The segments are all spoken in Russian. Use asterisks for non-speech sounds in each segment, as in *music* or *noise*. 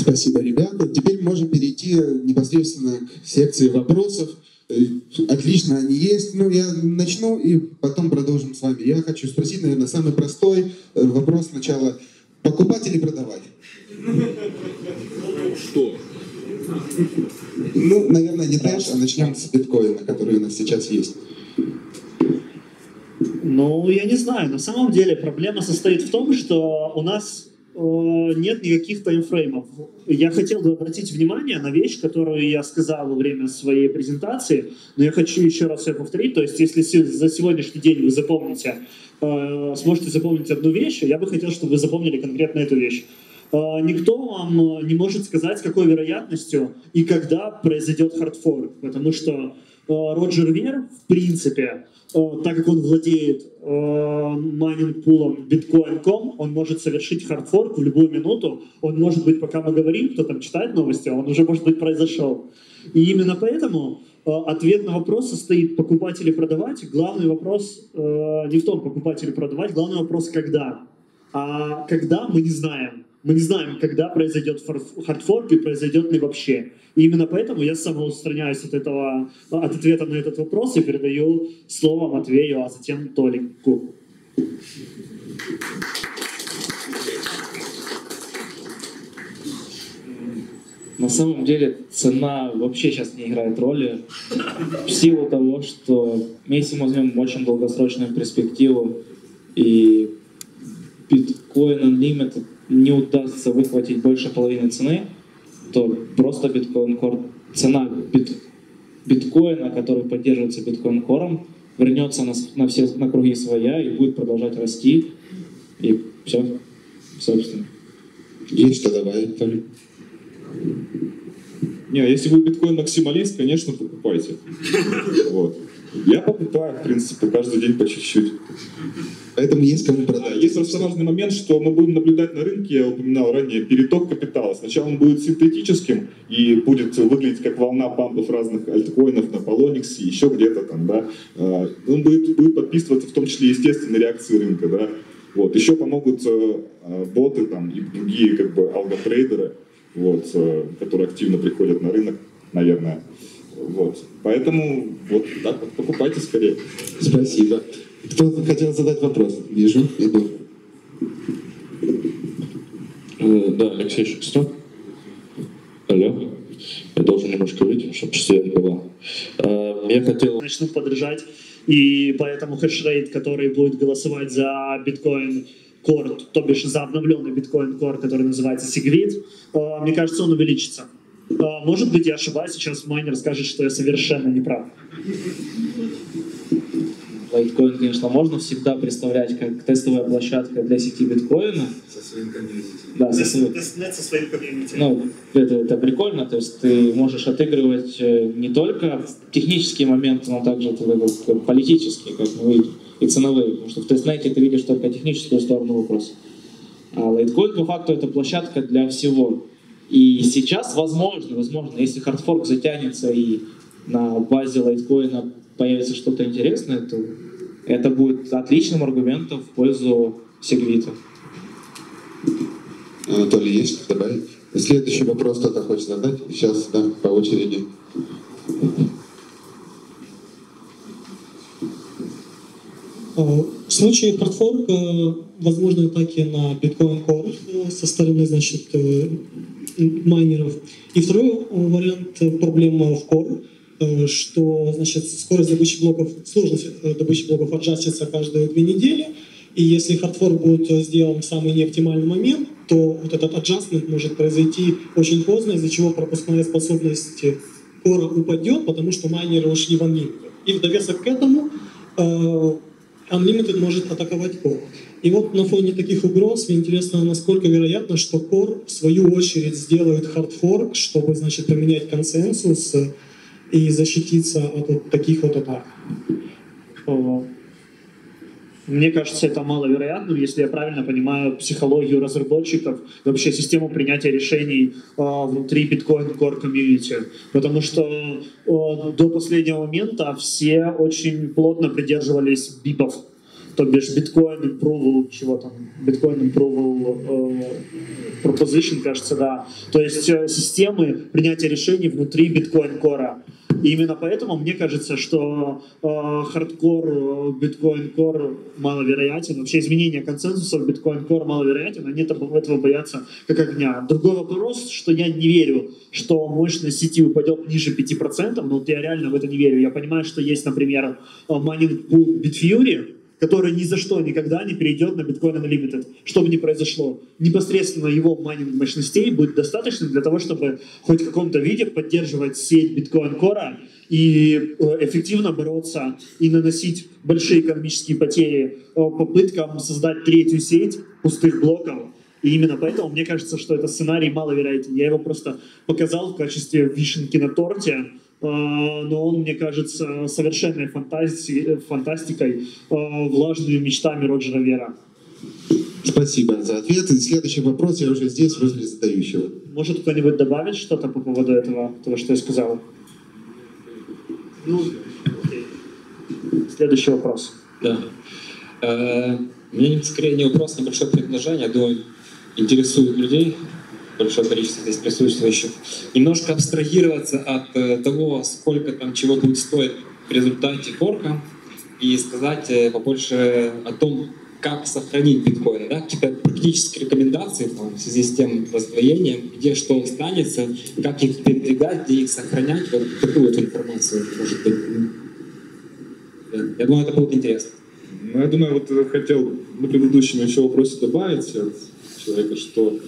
Спасибо, ребята. Теперь можем перейти непосредственно к секции вопросов. Э, отлично, они есть. Ну, я начну и потом продолжим с вами. Я хочу спросить, наверное, самый простой э, вопрос сначала. Покупать или продавать? Что? Ну, наверное, не тэш, а начнем с биткоина, который у нас сейчас есть. Ну, я не знаю. На самом деле проблема состоит в том, что у нас э, нет никаких таймфреймов. Я хотел бы обратить внимание на вещь, которую я сказал во время своей презентации, но я хочу еще раз ее повторить. То есть, если за сегодняшний день вы запомните, э, сможете запомнить одну вещь, я бы хотел, чтобы вы запомнили конкретно эту вещь. Э, никто вам не может сказать, какой вероятностью и когда произойдет хардфорк, потому что Роджер Вер, в принципе, так как он владеет майнинг-пулом Bitcoin.com, он может совершить хардфорк в любую минуту. Он может быть, пока мы говорим, кто там читает новости, он уже, может быть, произошел. И именно поэтому ответ на вопрос состоит покупать или продавать. Главный вопрос не в том, покупать или продавать, главный вопрос когда. А когда мы не знаем. Мы не знаем, когда произойдет хардфорк и произойдет ли вообще. И именно поэтому я самоустраняюсь от, этого, от ответа на этот вопрос и передаю слово Матвею, а затем Толику. На самом деле цена вообще сейчас не играет роли в силу того, что если мы возьмем очень долгосрочную перспективу и Bitcoin Unlimited не удастся выхватить больше половины цены, то просто биткоин Core, цена бит, биткоина, который поддерживается биткоин кором, вернется на, на все на круги своя и будет продолжать расти. И все, собственно. Есть что добавить, Толик? Не, если вы биткоин-максималист, конечно, покупайте. *laughs* Вот. Я покупаю, в принципе, каждый день по чуть-чуть. Поэтому есть кому продать. Есть просто важный момент, что мы будем наблюдать на рынке, я упоминал ранее, переток капитала. Сначала он будет синтетическим и будет выглядеть как волна пампов разных альткоинов на Polonix и еще где-то там, да. А, он будет, будет подписываться в том числе естественной реакции рынка, да. Вот. Еще помогут э, боты там и другие как бы алготрейдеры, вот, э, которые активно приходят на рынок, наверное. Вот. Поэтому вот так вот покупайте скорее. Спасибо. Кто хотел задать вопрос? Вижу, иду. Э, да, Алексей Шекстов. Алло. Я должен немножко выйти, чтобы связь была. Э, я хотел... Начнут подражать, и поэтому хешрейт, который будет голосовать за Bitcoin Core, то бишь за обновленный Bitcoin Core, который называется Segwit, э, мне кажется, он увеличится. А, может быть, я ошибаюсь, сейчас майнер скажет, что я совершенно не прав. Лайткоин, конечно, можно всегда представлять как тестовая площадка для сети биткоина. Со своим комьюнити. Да, со своим. Тестнет со своим комьюнити. Ну, это, это прикольно, то есть ты можешь отыгрывать э, не только технические моменты, но также политические, как мы видим, и ценовые, потому что в тестнете ты видишь только техническую сторону вопроса. А Litecoin по факту это площадка для всего. И сейчас, возможно, возможно, если хардфорк затянется и на базе лайткоина появится что-то интересное, то это будет отличным аргументом в пользу Сегвита. Анатолий, есть что добавить? Следующий вопрос кто-то хочет задать? Сейчас, да, по очереди. В случае хардфорка возможны атаки на Bitcoin Core э, со стороны значит, э, майнеров. И второй вариант проблемы в Core, э, что значит, скорость добычи блоков, сложность добычи блоков аджастится каждые две недели, и если хардфорк будет сделан в самый неоптимальный момент, то вот этот аджастмент может произойти очень поздно, из-за чего пропускная способность кора упадет, потому что майнеры ушли в Unlimited. И в довесок к этому Unlimited может атаковать Core. И вот на фоне таких угроз мне интересно, насколько вероятно, что Core в свою очередь сделает хардфорк, чтобы значит, поменять консенсус и защититься от вот таких вот атак. Мне кажется, это маловероятно, если я правильно понимаю психологию разработчиков, вообще систему принятия решений э, внутри Bitcoin Core Community. Потому что э, до последнего момента все очень плотно придерживались BIP ов то бишь Bitcoin approval, чего там, Bitcoin approval э, кажется, да. То есть э, системы принятия решений внутри Bitcoin Core а. И именно поэтому мне кажется, что э, хардфорк Bitcoin Core маловероятен. Вообще изменение консенсуса в Bitcoin Core маловероятен. Они этого боятся как огня. Другой вопрос, что я не верю, что мощность сети упадет ниже 5%. Но вот я реально в это не верю. Я понимаю, что есть, например, майнинг пул Bitfury, который ни за что никогда не перейдет на Bitcoin Unlimited. Что бы ни произошло, непосредственно его майнинг мощностей будет достаточно для того, чтобы хоть в каком-то виде поддерживать сеть Bitcoin Core и э, эффективно бороться и наносить большие экономические потери э, попыткам создать третью сеть пустых блоков. И именно поэтому мне кажется, что этот сценарий маловероятен. Я его просто показал в качестве вишенки на торте, но он, мне кажется, совершенной фантази фантастикой, а, влажными мечтами Роджера Вера. Спасибо за ответ. И следующий вопрос я уже здесь, возле задающего. Может кто-нибудь добавить что-то по поводу этого, того, что я сказал? Ну, окей. Следующий вопрос. Да. Э, мне скорее не вопрос, а небольшое предложение. Я думаю, интересует людей большое количество здесь присутствующих, немножко абстрагироваться от э, того, сколько там чего будет стоить в результате форка, и сказать э, побольше о том, как сохранить биткоины, да, какие-то практические рекомендации там, в связи с тем раздвоением, где что останется, как их передвигать, где их сохранять, вот такую вот информацию, может быть. Я думаю, это будет интересно. Ну, я думаю, вот хотел на предыдущем еще вопросе добавить от человека, что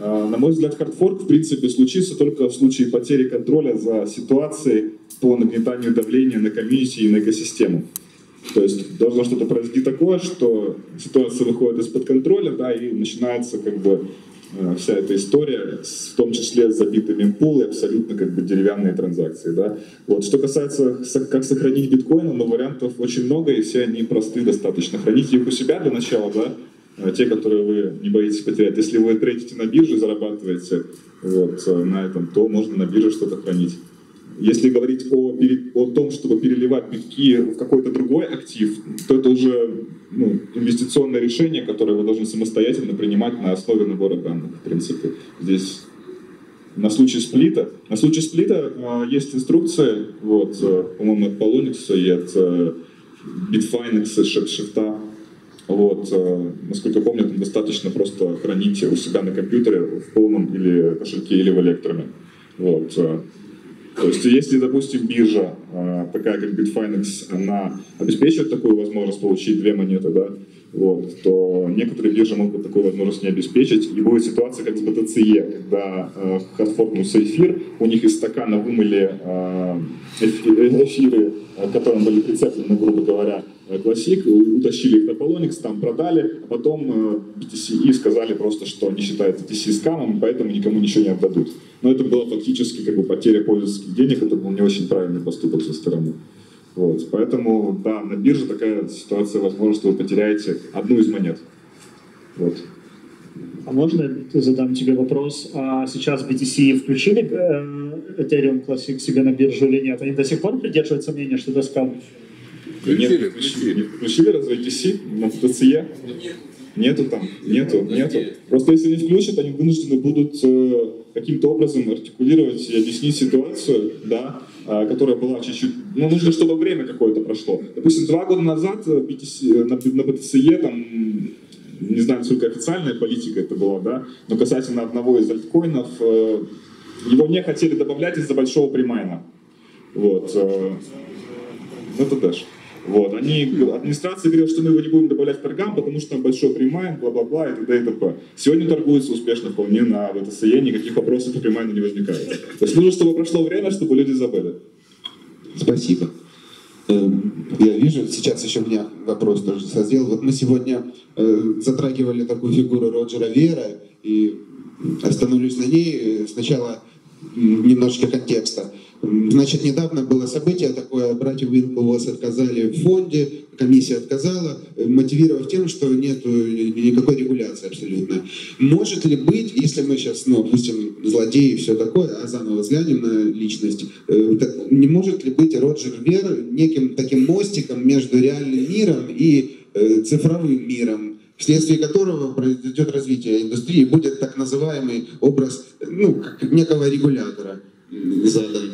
на мой взгляд, хардфорк, в принципе, случится только в случае потери контроля за ситуацией по нагнетанию давления на комьюнити и на экосистему. То есть должно что-то произойти такое, что ситуация выходит из-под контроля, да, и начинается как бы э, вся эта история, в том числе с забитыми пулы, абсолютно как бы деревянные транзакции. Да? Вот. Что касается, как сохранить биткоины, ну, вариантов очень много, и все они просты достаточно. Храните их у себя для начала, да, те, которые вы не боитесь потерять. Если вы трейдите на бирже, зарабатываете вот, э, на этом, то можно на бирже что-то хранить. Если говорить о, о том, чтобы переливать битки в какой-то другой актив, то это уже ну, инвестиционное решение, которое вы должны самостоятельно принимать на основе набора данных, в принципе. Здесь на случай сплита. На случай сплита э, есть инструкции, вот, э, по-моему, от Polonix и от э, Bitfinex, Шифта, вот, э, насколько помню, там достаточно просто хранить у себя на компьютере в полном или кошельке, или в электроме. Вот. Э, то есть, если, допустим, биржа, э, такая как Bitfinex, она обеспечивает такую возможность получить две монеты, да, вот, то некоторые биржи могут такую возможность не обеспечить. И будет ситуация, как с BTCE, когда э, хардфоркнулся эфир, у них из стакана вымыли э, эфиры, которым были прицеплены, грубо говоря, Classic, утащили их на Polonix, там продали, а потом BTC сказали просто, что они считают BTC скамом, поэтому никому ничего не отдадут. Но это была фактически как бы потеря пользовательских денег, это был не очень правильный поступок со стороны. Вот. Поэтому, да, на бирже такая ситуация возможно, что вы потеряете одну из монет. Вот. А можно я задам тебе вопрос? А сейчас BTC включили э, Ethereum Classic себе на биржу или нет? Они до сих пор придерживаются мнения, что это скам? Включили, нет, включили. Включили разве DC на TCE? Нет. Нету там, нету, нету. Просто если они включат, они вынуждены будут э, каким-то образом артикулировать и объяснить ситуацию, да, э, которая была чуть-чуть... Ну, нужно, чтобы время какое-то прошло. Допустим, два года назад BTC, э, на, на BTC там не знаю, насколько официальная политика это была, да, но касательно одного из альткоинов, э, его не хотели добавлять из-за большого примайна. Вот. Э, это даже. Вот. Они, администрация говорила, что мы его не будем добавлять в торгам, потому что там большой примайн, бла-бла-бла и т.д. и т.п. Сегодня торгуется успешно вполне на ВТСЕ, никаких вопросов по примайну не возникает. То есть нужно, чтобы прошло время, чтобы люди забыли. Спасибо. Эм, я вижу, сейчас еще у меня вопрос тоже созрел. Вот мы сегодня э, затрагивали такую фигуру Роджера Вера и остановлюсь на ней. Сначала немножечко контекста. Значит, недавно было событие такое, братья Уинклвос отказали в фонде, комиссия отказала, мотивировав тем, что нет никакой регуляции абсолютно. Может ли быть, если мы сейчас, ну, допустим, злодеи и все такое, а заново взглянем на личность, э, не может ли быть Роджер Вер неким таким мостиком между реальным миром и э, цифровым миром, вследствие которого произойдет развитие индустрии, будет так называемый образ ну, как некого регулятора задан.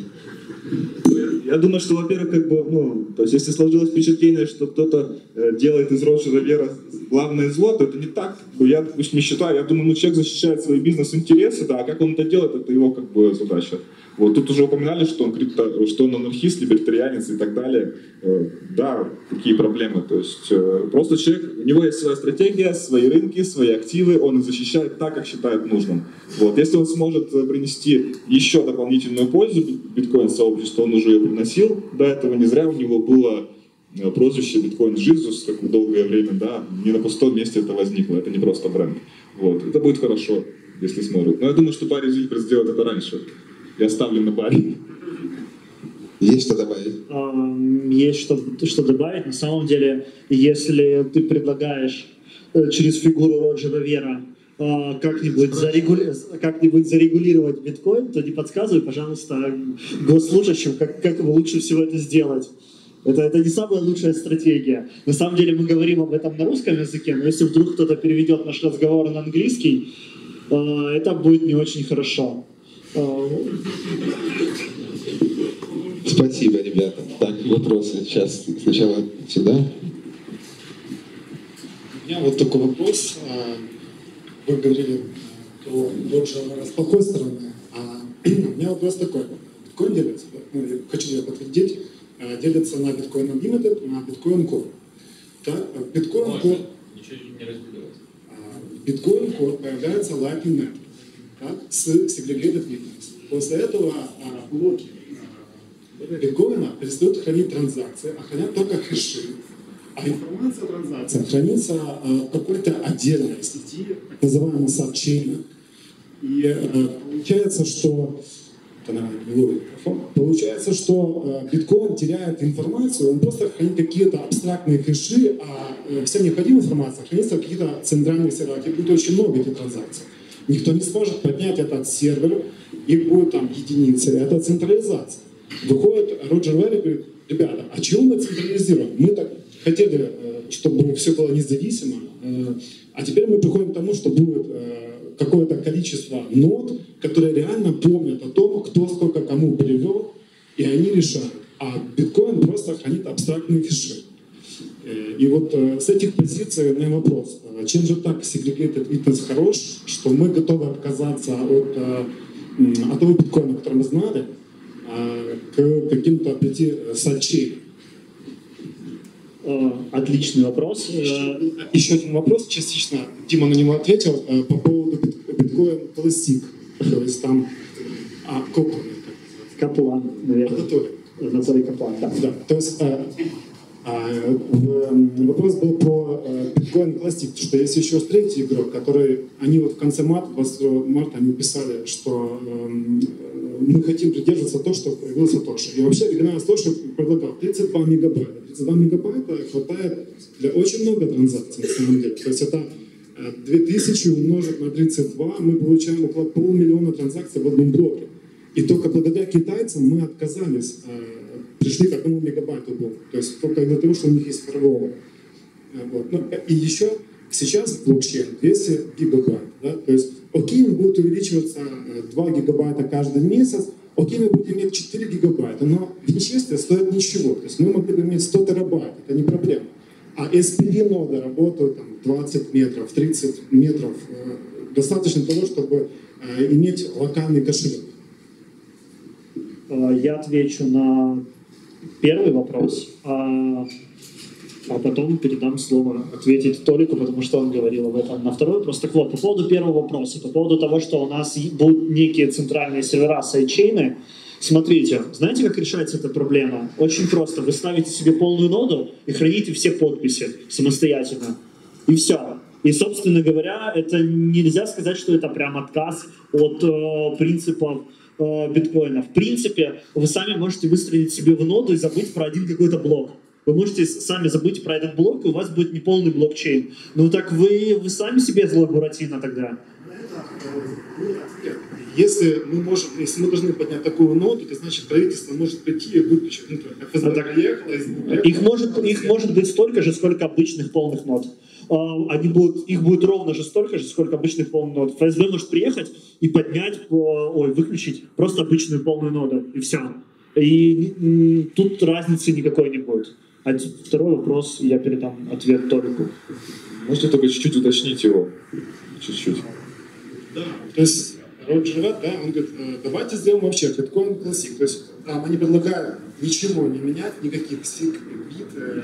Я думаю, что, во-первых, как бы, ну, то есть, если сложилось впечатление, что кто-то э, делает из Роджера Вера главное зло, то это не так. Я, не считаю. Я думаю, ну, человек защищает свои бизнес-интересы, да, а как он это делает, это его, как бы, задача. Вот тут уже упоминали, что он, крипто, что он анархист, либертарианец и так далее. Э, да, какие проблемы. То есть э, просто человек, у него есть своя стратегия, свои рынки, свои активы, он их защищает так, как считает нужным. Вот. Если он сможет э, принести еще дополнительную пользу биткоин-сообществу, он уже ее приносил до этого, не зря у него было прозвище биткоин Jesus, как в долгое время, да, не на пустом месте это возникло, это не просто бренд. Вот. Это будет хорошо, если сможет. Но я думаю, что Барри Зильбер сделает это раньше. Я ставлю на Барри. Есть что добавить? Есть что, что добавить. На самом деле, если ты предлагаешь э, через фигуру Роджера Вера э, как-нибудь, зарегули... как зарегулировать биткоин, то не подсказывай, пожалуйста, госслужащим, как, как лучше всего это сделать. Это, это не самая лучшая стратегия. На самом деле мы говорим об этом на русском языке, но если вдруг кто-то переведет наш разговор на английский, э, это будет не очень хорошо. Спасибо, ребята. Так, вопросы сейчас сначала сюда. У меня вот такой вопрос. А, вы говорили про Роджера с плохой стороны, а *clears throat* у меня вопрос такой. Биткоин делится, ну, я хочу ее подтвердить, а, делится на биткоин Unlimited, на биткоин Core. Так, биткоин Core... Ничего не разделилось. В биткоин Core появляется Lightning Network так, с segregated witness. После этого а, блоки а, биткоина перестают хранить транзакции, а хранят только хэши. А информация о транзакциях хранится а, в какой-то отдельной сети, так называемой сабчейна. И а, получается, что Получается, что э, биткоин теряет информацию, он просто хранит какие-то абстрактные хэши, а э, вся необходимая информация хранится в каких-то центральных серверах. И будет очень много этих транзакций. Никто не сможет поднять этот сервер, и будет там единицы. Это централизация. Выходит Роджер Верри и говорит, ребята, а чего мы централизируем? Мы так хотели, э, чтобы все было независимо, э, а теперь мы приходим к тому, что будет э, какое-то количество нот, которые реально помнят о том, кто сколько кому перевел, и они решают. А биткоин просто хранит абстрактные фиши. И вот с этих позиций у меня вопрос. Чем же так segregated witness хорош, что мы готовы отказаться от, от того биткоина, который мы знали, к каким-то пяти сальчей? Отличный вопрос. Еще один вопрос, частично Дима на него ответил, по поводу биткоин классик. То есть там а, Коплан. Каплан, наверное. Анатолий. Анатолий Каплан, да. да. То есть вопрос был про э, Bitcoin Classic, что есть еще третий игрок, который, они вот в конце марта, 22 марта, они писали, что эм, мы хотим придерживаться того, что появился Тоши. И вообще оригинальный Тоши предлагал 32 мегабайта. 32 мегабайта хватает для очень много транзакций на самом деле. То есть это 2000 умножить на 32, мы получаем около полмиллиона транзакций в одном блоке. И только благодаря китайцам мы отказались э, пришли к одному мегабайту блок. То есть только из-за того, что у них есть фаерволы. Э, вот. Ну, и еще сейчас блокчейн 200 гигабайт. Да? То есть окей, он будет увеличиваться 2 э, гигабайта каждый месяц, окей, мы будем иметь 4 гигабайта, но винчестер стоит ничего. То есть мы могли бы иметь 100 терабайт, это не проблема. А SPD ноды работают там, 20 метров, 30 метров. Э, достаточно того, чтобы иметь локальный кошелек. Я отвечу на первый вопрос, а, а потом передам слово ответить Толику, потому что он говорил об этом на второй вопрос. Так вот, по поводу первого вопроса, по поводу того, что у нас будут некие центральные сервера сайдчейны, Смотрите, знаете, как решается эта проблема? Очень просто. Вы ставите себе полную ноду и храните все подписи самостоятельно. И все. И, собственно говоря, это нельзя сказать, что это прям отказ от э, принципов э, биткоина. В принципе, вы сами можете выстроить себе в ноду и забыть про один какой-то блок. Вы можете сами забыть про этот блок, и у вас будет неполный блокчейн. Ну так вы, вы сами себе злой Буратино тогда. Если мы можем, если мы должны поднять такую ноду, то значит правительство может прийти и выключить. Ну, ФСБ А так- приехала, из- Их может, их может быть столько же, сколько обычных полных нот. А, Они будут, их будет ровно же столько же, сколько обычных полных нот. ФСБ может приехать и поднять, по, ой, выключить просто обычную полную ноду, и все. И тут разницы никакой не будет. А второй вопрос, я передам ответ Толику. Можете только чуть-чуть уточнить его? Чуть-чуть. Да, то есть Роджер Ватт, да, он говорит, э, давайте сделаем вообще биткоин классик. То есть там они предлагают ничего не менять, никаких сик, бит, э,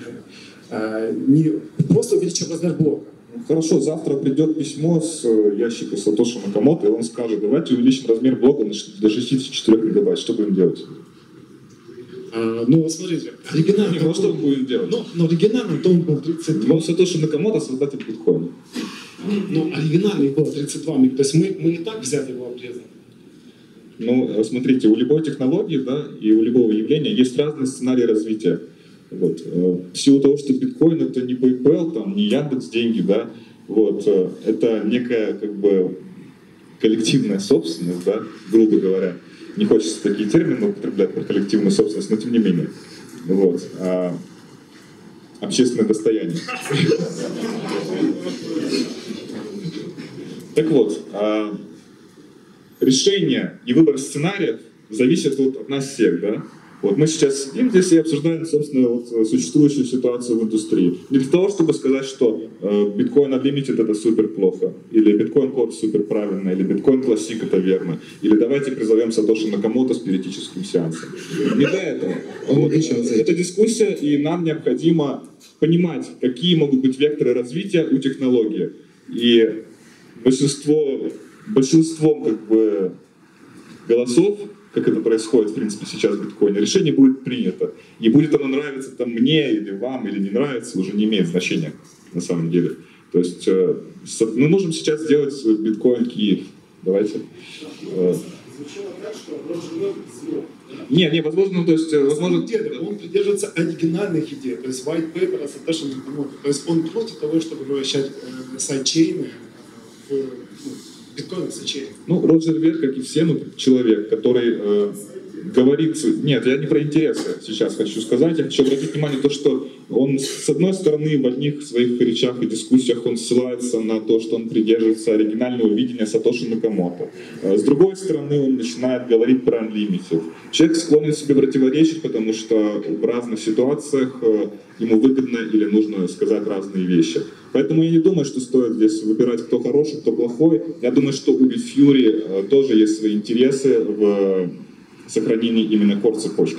э, не, просто увеличить размер блока. Ну, Хорошо, завтра придет письмо с э, ящика Сатоши Накамото, и он скажет, давайте увеличим размер блока до 64 мегабайт. Что будем делать? А, ну, смотрите, оригинально, Ну, что мы будем делать? ну, но оригинально то он был 32, Ну, Сатоши Накамото создатель биткоина. Ну, оригинальный был 32 мега, то есть мы, мы и так взяли его обрезан. Ну, смотрите, у любой технологии, да, и у любого явления есть разные сценарии развития. Вот. э, В силу того, что биткоин это не PayPal, там, не Яндекс деньги, да, вот, э, это некая, как бы, коллективная собственность, да, грубо говоря. Не хочется такие термины употреблять про коллективную собственность, но тем не менее. Вот. Общественное достояние. Так вот, а, решение и выбор сценариев зависит от нас всех, да? Вот мы сейчас сидим здесь и обсуждаем, собственно, вот э, существующую ситуацию в индустрии. Не для того, чтобы сказать, что э, биткоин Unlimited это супер плохо, или биткоин код супер правильно, или биткоин классик это верно, или давайте призовем Сатоши Накамото спиритическим сеансом. Не для этого. Вот, э, это дискуссия, и нам необходимо понимать, какие могут быть векторы развития у технологии. И большинство, большинством как бы, голосов, как это происходит, в принципе, сейчас в биткоине, решение будет принято. И будет оно нравиться там мне или вам, или не нравится, уже не имеет значения на самом деле. То есть э, мы можем сейчас сделать биткоин Киев. Давайте. Э. Не, не, возможно, то есть, э, возможно, деле, он придерживается оригинальных идей, то есть white paper Накамото. То есть он против того, чтобы превращать э, сайдчейны в ну, биткоин сайдчейн. Ну, Роджер Вер, как и все, ну, человек, который э, говорит... Нет, я не про интересы сейчас хочу сказать. Я хочу обратить внимание на то, что он, с одной стороны, в одних своих речах и дискуссиях он ссылается на то, что он придерживается оригинального видения Сатоши Накамото. Э, С другой стороны, он начинает говорить про Unlimited. Человек склонен себе противоречить, потому что в разных ситуациях э, ему выгодно или нужно сказать разные вещи. Поэтому я не думаю, что стоит здесь выбирать, кто хороший, кто плохой. Я думаю, что у Bitfury э, тоже есть свои интересы в сохранении именно core цепочки.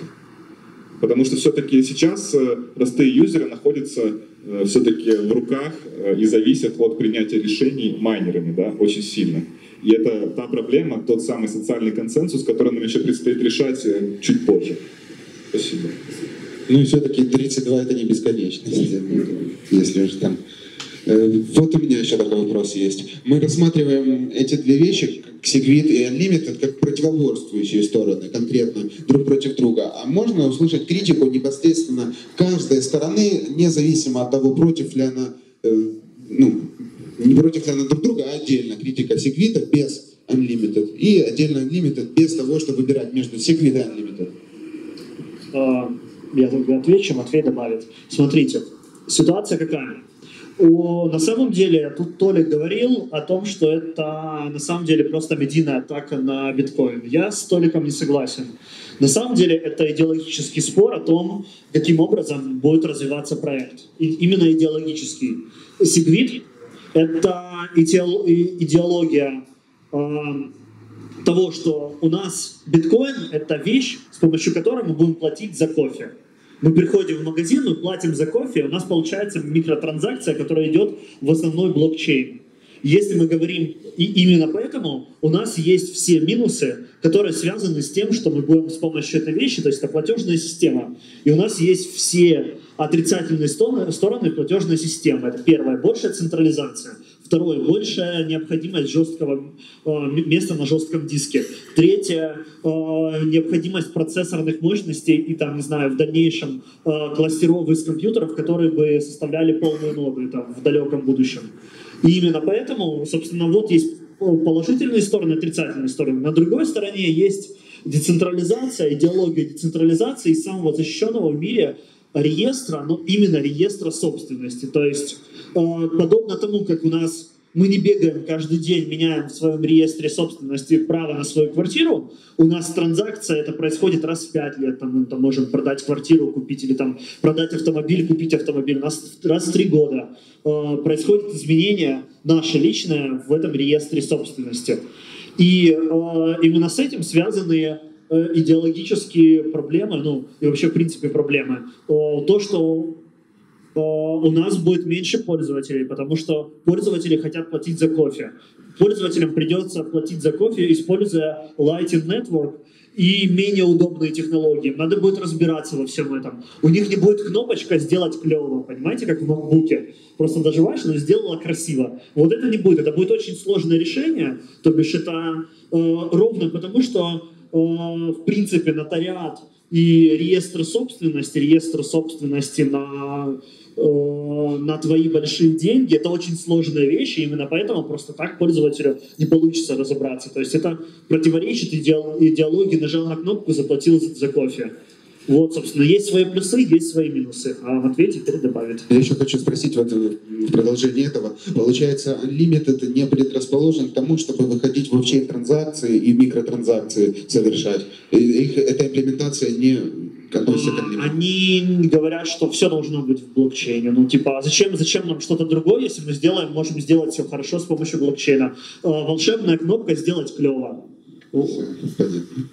Потому что все-таки сейчас э, простые юзеры находятся все-таки в руках э, и зависят от принятия решений майнерами да, очень сильно. И это та проблема, тот самый социальный консенсус, который нам еще предстоит решать э, чуть позже. Спасибо. Ну и все-таки 32 это не бесконечность, если же там. Э, Вот у меня еще такой вопрос есть. Мы рассматриваем эти две вещи, как Segwit и Unlimited, как противоборствующие стороны, конкретно друг против друга. А можно услышать критику непосредственно каждой стороны, независимо от того, против ли она, э, ну, не против ли она друг друга, а отдельно критика Segwit без Unlimited и отдельно Unlimited без того, чтобы выбирать между Segwit и Unlimited. А, Я только отвечу, Матвей добавит. Смотрите, ситуация какая? О, на самом деле, тут Толик говорил о том, что это на самом деле просто медийная атака на биткоин. Я с Толиком не согласен. На самом деле это идеологический спор о том, каким образом будет развиваться проект. И именно идеологический. Сигвит — это идеология эм, того, что у нас биткоин — это вещь, с помощью которой мы будем платить за кофе. Мы приходим в магазин, мы платим за кофе, у нас получается микротранзакция, которая идет в основной блокчейн. Если мы говорим, и именно поэтому у нас есть все минусы, которые связаны с тем, что мы будем с помощью этой вещи, то есть это платежная система. И у нас есть все отрицательные стороны, стороны платежной системы. Это первое, большая централизация. Второе, большая необходимость жесткого э, места на жестком диске. Третье, э, необходимость процессорных мощностей и там, не знаю, в дальнейшем э, кластеров из компьютеров, которые бы составляли полную ноду там, в далеком будущем. И именно поэтому, собственно, вот есть положительные стороны, отрицательные стороны. На другой стороне есть децентрализация, идеология децентрализации из самого защищенного в мире реестра, но именно реестра собственности. То есть э, подобно тому, как у нас мы не бегаем каждый день, меняем в своем реестре собственности право на свою квартиру, у нас транзакция, это происходит раз в пять лет, там, мы там, можем продать квартиру, купить, или там продать автомобиль, купить автомобиль, у нас раз в три года э, происходит изменение наше личное в этом реестре собственности. И э, именно с этим связаны идеологические проблемы, ну и вообще в принципе проблемы. Э, то, что э, у нас будет меньше пользователей, потому что пользователи хотят платить за кофе. Пользователям придется платить за кофе, используя Lightning Network и менее удобные технологии. Надо будет разбираться во всем этом. У них не будет кнопочка «сделать клево», понимаете, как в ноутбуке. Просто нажимаешь, но сделала красиво. Вот это не будет. Это будет очень сложное решение. То бишь это э, ровно потому, что э, в принципе нотариат и реестр собственности, реестр собственности на на твои большие деньги, это очень сложная вещь, и именно поэтому просто так пользователю не получится разобраться. То есть это противоречит идеологии, нажал на кнопку, заплатил за кофе. Вот, собственно, есть свои плюсы, есть свои минусы. А Матвей теперь добавит. Я еще хочу спросить вот в продолжение этого. Получается, лимит это не предрасположен к тому, чтобы выходить в общие транзакции и микротранзакции совершать. Их, эта имплементация не относится к лимиту. Они говорят, что все должно быть в блокчейне. Ну, типа, а зачем, зачем нам что-то другое, если мы сделаем, можем сделать все хорошо с помощью блокчейна. А, волшебная кнопка «Сделать клево». Понятно.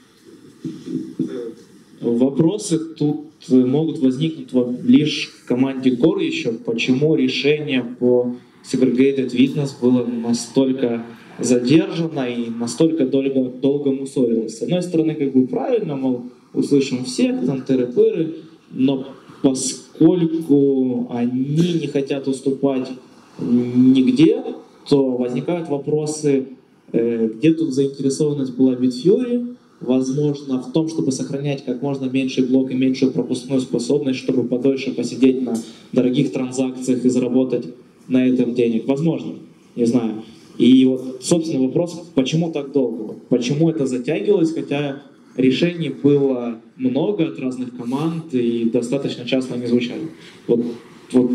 Вопросы тут могут возникнуть лишь в команде Core еще, почему решение по segregated witness было настолько задержано и настолько долго, долго мусорилось. С одной стороны, как бы правильно, мол, услышим всех, там тыры-пыры, но поскольку они не хотят уступать нигде, то возникают вопросы, э, где тут заинтересованность была Bitfury, возможно, в том, чтобы сохранять как можно меньший блок и меньшую пропускную способность, чтобы подольше посидеть на дорогих транзакциях и заработать на этом денег. Возможно, не знаю. И вот, собственно, вопрос, почему так долго? Почему это затягивалось, хотя решений было много от разных команд и достаточно часто они звучали. Вот, вот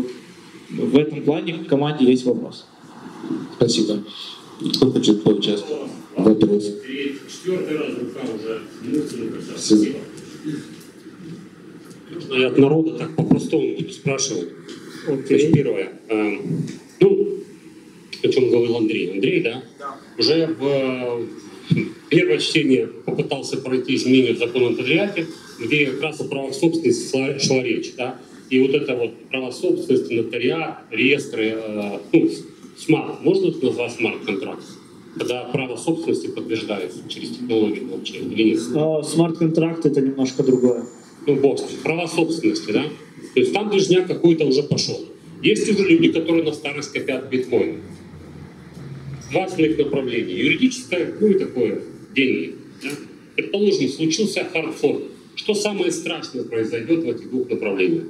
в этом плане в команде есть вопрос. Спасибо. Кто хочет поучаствовать? Вопрос. Четвертый раз рука уже. Можно я от народа так по-простому буду спрашивать? Okay. То есть первое. Э, ну, о чем говорил Андрей. Андрей, да? Да. Уже в первое чтение попытался пройти изменения в закон о нотариате, где как раз о правах собственности шла, шла речь. Да? И вот это вот право собственности, нотариат, реестры, э, ну, смарт, можно это назвать смарт-контракт? когда право собственности подтверждается через технологию блокчейн или нет? А, смарт-контракт это немножко другое. Ну, бог, права собственности, да? То есть там движняк какой-то уже пошел. Есть уже люди, которые на старость копят биткоин. Два основных направления. Юридическое, ну и такое, деньги. Да? Предположим, случился хардфорк. Что самое страшное произойдет в этих двух направлениях?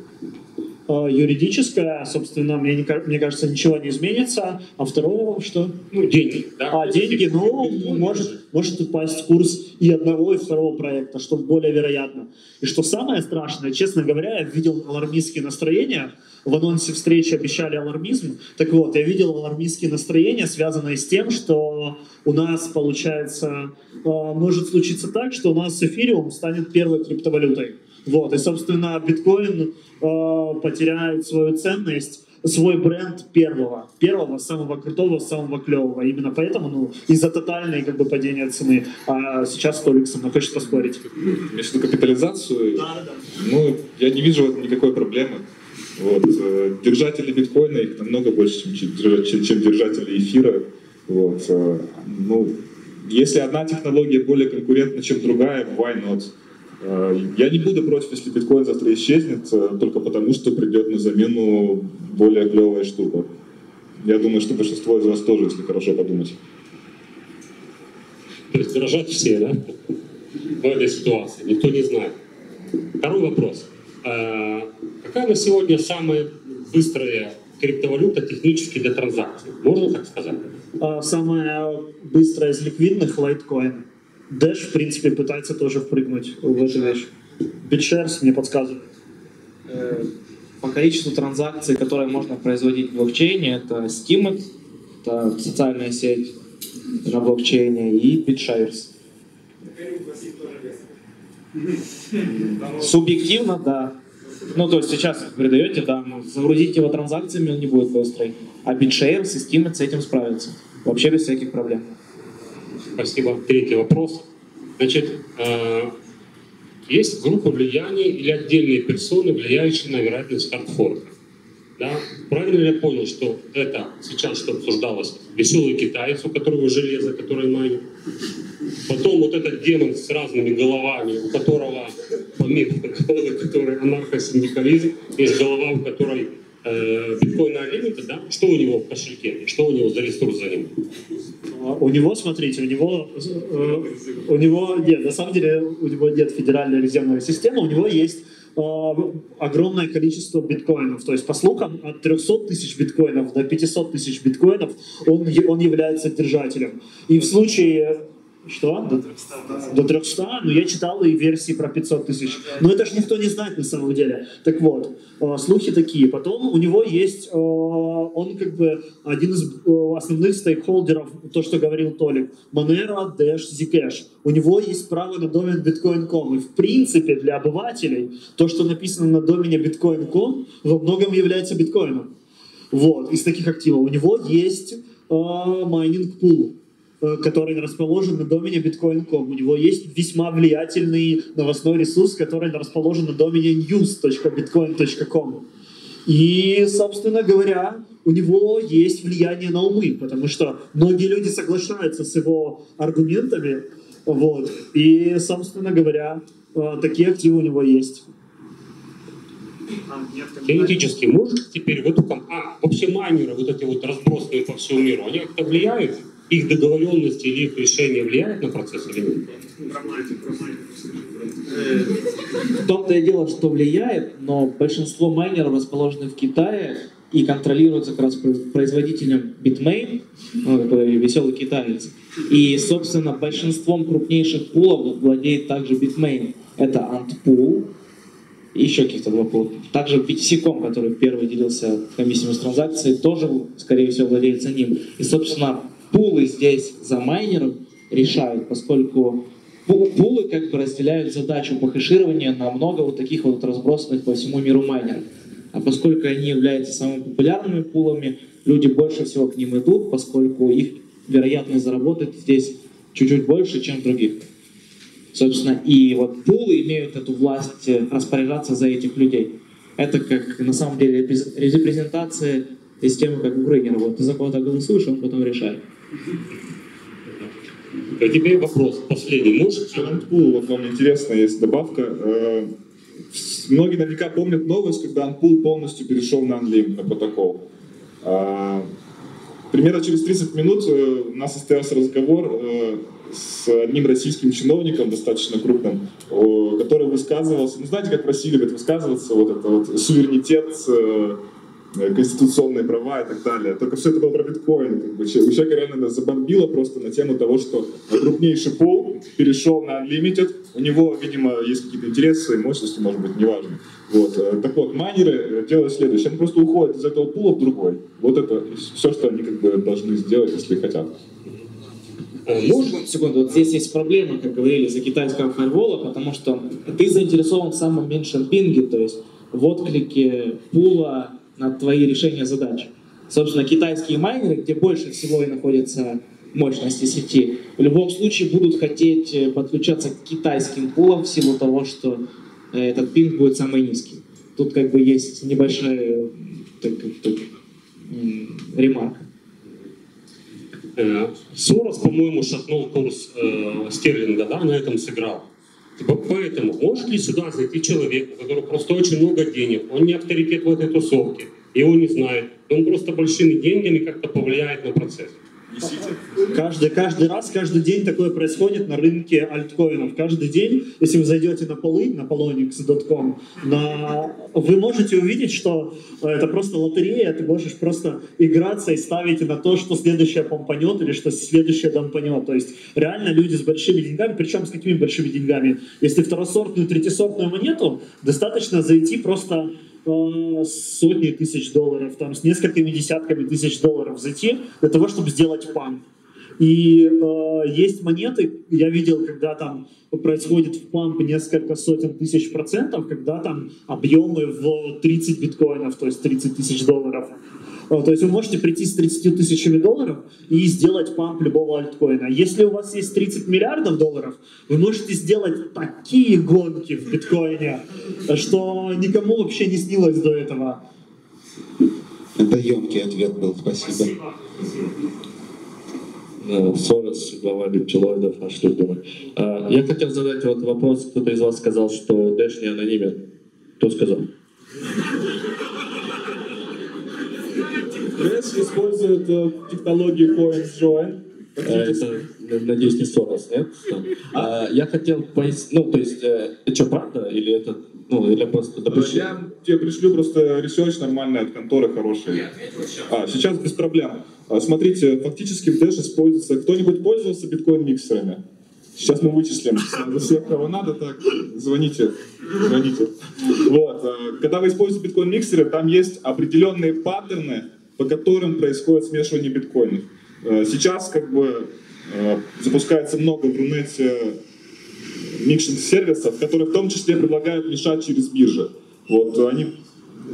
А, юридическое, собственно, мне, не, мне кажется, ничего не изменится. А второго что? Ну, деньги. Да? А, деньги, ну, может, может упасть курс и одного, и второго проекта, что более вероятно. И что самое страшное, честно говоря, я видел алармистские настроения, в анонсе встречи обещали алармизм. Так вот, я видел алармистские настроения, связанные с тем, что у нас, получается, а, может случиться так, что у нас эфириум станет первой криптовалютой. Вот, и, собственно, биткоин э, потеряет свою ценность, свой бренд первого, первого, самого крутого, самого клевого. Именно поэтому, ну, из-за тотальной как бы падения цены. А сейчас Толик со мной хочет поспорить. Между капитализацию, да, да. ну, я не вижу в этом никакой проблемы. Вот. Э, держатели биткоина, их намного больше, чем, чем, чем держатели эфира. Вот. Э, ну, если одна технология более конкурентна, чем другая, why not? Э, я не буду против, если биткоин завтра исчезнет, э, только потому, что придет на замену более клевая штука. Я думаю, что большинство из вас тоже, если хорошо подумать. То есть дрожат все, да? В этой ситуации. Никто не знает. Второй вопрос. А какая на сегодня самая быстрая криптовалюта технически для транзакций. Можно так сказать? А самая быстрая из ликвидных лайткоин. Dash, в принципе, пытается тоже впрыгнуть в эту вещь. BitShares мне подсказывает. Э, По количеству транзакций, которые можно производить в блокчейне, это Steemit, это социальная сеть на блокчейне, и BitShares. Субъективно, да. Ну, то есть сейчас вы передаете, да, но загрузить его транзакциями он не будет быстрый. А BitShares и Steemit с этим справятся. Вообще без всяких проблем. Спасибо. Третий вопрос. Значит, э, есть группа влияния или отдельные персоны, влияющие на вероятность хардфорка. Да? Правильно ли я понял, что это сейчас, что обсуждалось, веселый китаец, у которого железо, которое майнит, потом вот этот демон с разными головами, у которого, помимо головы, *laughs* который анархосиндикализм, есть голова, у которой э, биткоин unlimited, да? Что у него в кошельке? Что у него за ресурс за ним? А У него, смотрите, у него, э, у него нет, на самом деле у него нет федеральной резервной системы, у него есть э, огромное количество биткоинов. То есть, по слухам, от 300 тысяч биткоинов до 500 тысяч биткоинов он, он является держателем. И в случае... Что? До, до 300? Ну, я читал и версии про 500 тысяч. Но это же никто не знает на самом деле. Так вот, э, слухи такие. Потом у него есть, э, он как бы один из э, основных стейкхолдеров, то, что говорил Толик, Monero, Dash, Zcash. У него есть право на домен Bitcoin.com. И в принципе для обывателей то, что написано на домене Bitcoin.com, во многом является биткоином. Вот, из таких активов. У него есть майнинг пул э, который расположен на домене Bitcoin.com. У него есть весьма влиятельный новостной ресурс, который расположен на домене news.bitcoin.com. И, собственно говоря, у него есть влияние на умы, потому что многие люди соглашаются с его аргументами, вот. И, собственно говоря, э, такие активы у него есть. Теоретически может теперь в эту ком... А, вообще майнеры, вот эти вот разбросанные по всему миру, они как-то влияют? Их договоренности или их решения влияют на процесс или нет? В том-то и дело, что влияет, но большинство майнеров расположены в Китае и контролируются как раз производителем Bitmain, ну, такой веселый китаец. И, собственно, большинством крупнейших пулов владеет также Bitmain. Это Antpool еще каких-то два пула. Также BTC.com, который первый делился комиссиями с транзакцией, тоже, скорее всего, владеется ним. И, собственно, пулы здесь за майнеров решают, поскольку пу- пулы как бы разделяют задачу по хэшированию на много вот таких вот разбросанных по всему миру майнеров. А поскольку они являются самыми популярными пулами, люди больше всего к ним идут, поскольку их вероятность заработать здесь чуть-чуть больше, чем других. Собственно, и вот пулы имеют эту власть э, распоряжаться за этих людей. Это как на самом деле репрез- репрезентация системы, как в Украине работает. Ты за кого-то голосуешь, он потом решает. А теперь вопрос последний. Может Анпул, вот вам интересно, есть добавка. Э, Многие наверняка помнят новость, когда Анпул полностью перешел на Unlim, на протокол. А, Примерно через 30 минут э, у нас состоялся разговор с одним российским чиновником, достаточно крупным, который высказывался, ну знаете, как в России любят высказываться, вот это вот суверенитет, э, э, конституционные права и так далее. Только все это было про биткоин. Как бы. У человека реально забомбило просто на тему того, что крупнейший пол перешел на Unlimited. У него, видимо, есть какие-то интересы, мощности, может быть, неважно. Вот. э, Так вот, майнеры делают следующее. Они просто уходят из этого пула в другой. Вот это все, что они как бы должны сделать, если хотят. Можно, секунду, вот здесь есть проблема, как говорили, за китайского фаервола, потому что ты заинтересован в самом меньшем пинге, то есть в отклике пула на твои решения задач. Собственно, китайские майнеры, где больше всего и находится мощности сети, в любом случае будут хотеть э, подключаться к китайским пулам в силу того, что э, этот пинг будет самый низкий. Тут как бы есть небольшая э, так, так, ремарка. Сорос, по-моему, шатнул курс э, стерлинга, да, на этом сыграл. Типа, поэтому может ли сюда зайти человек, у которого просто очень много денег, он не авторитет в этой тусовке, его не знает, он просто большими деньгами как-то повлияет на процесс? Каждый, каждый раз, каждый день такое происходит на рынке альткоинов. Каждый день, если вы зайдете на полы, на polonix.com, на... вы можете увидеть, что э, это просто лотерея, ты можешь просто играться и ставить на то, что следующее помпанет или что следующее домпанет. То есть реально люди с большими деньгами, причем с какими большими деньгами? Если второсортную, третьесортную монету, достаточно зайти просто сотни тысяч долларов, там, с несколькими десятками тысяч долларов зайти для того, чтобы сделать памп. И э, есть монеты, я видел, когда там происходит в памп несколько сотен тысяч процентов, когда там объемы в 30 биткоинов, то есть 30 тысяч долларов. Э, То есть вы можете прийти с 30 тысячами долларов и сделать памп любого альткоина. Если у вас есть 30 миллиардов долларов, вы можете сделать такие гонки в биткоине, что никому вообще не снилось до этого. Это емкий ответ был, спасибо. Э, Сорос, глава рептилоидов, наш любимый. Э, Я хотел задать вот вопрос. Кто-то из вас сказал, что Дэш не анонимен. Кто сказал? Dash использует э, технологию CoinJoin. Э, Это, надеюсь, не Сорос, нет? А, Я хотел пояснить, ну, то есть, э, это что, правда? Или это, ну, или просто допущение? Я тебе пришлю просто research нормальный от конторы хороший. А, сейчас без проблем. А, Смотрите, фактически в Dash используется... Кто-нибудь пользовался биткоин-миксерами? Сейчас мы вычислим всех, кого надо, так, звоните, звоните. Вот, а, когда вы используете биткоин-миксеры, там есть определенные паттерны, по которым происходит смешивание биткоинов. Э, Сейчас как бы запускается много в Рунете микшинг-сервисов, которые в том числе предлагают мешать через биржи. Вот они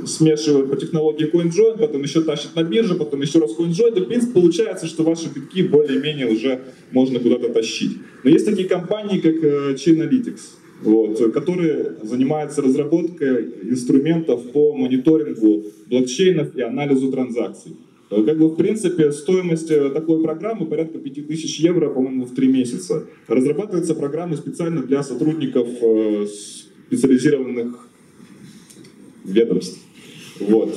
смешивают по технологии CoinJoin, потом еще тащат на биржу, потом еще раз CoinJoin. И, в принципе, получается, что ваши битки более-менее уже можно куда-то тащить. Но есть такие компании, как э, Chainalytics, вот, которые занимаются разработкой инструментов по мониторингу блокчейнов и анализу транзакций. Э, Как бы, в принципе, стоимость э, такой программы порядка 5000 евро, по-моему, в 3 месяца. Разрабатывается программа специально для сотрудников э, специализированных ведомств. Вот.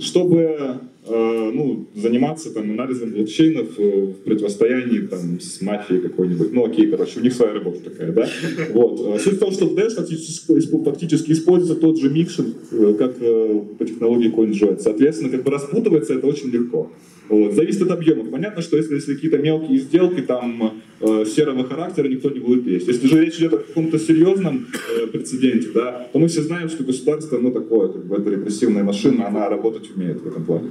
Чтобы ну, заниматься там, анализом блокчейнов э, в противостоянии там, с мафией какой-нибудь. Ну окей, короче, у них своя работа такая, да? Вот. Э, Суть в том, что в Dash фактически, фактически используется тот же микшинг, э, как э, по технологии CoinJoin. Соответственно, как бы распутывается это очень легко. Вот. Зависит от объемов. Понятно, что если, если какие-то мелкие сделки там э, серого характера, никто не будет лезть. Если же речь идет о каком-то серьезном э, прецеденте, да, то мы все знаем, что государство, ну, такое, как бы, это репрессивная машина, она работать умеет в этом плане.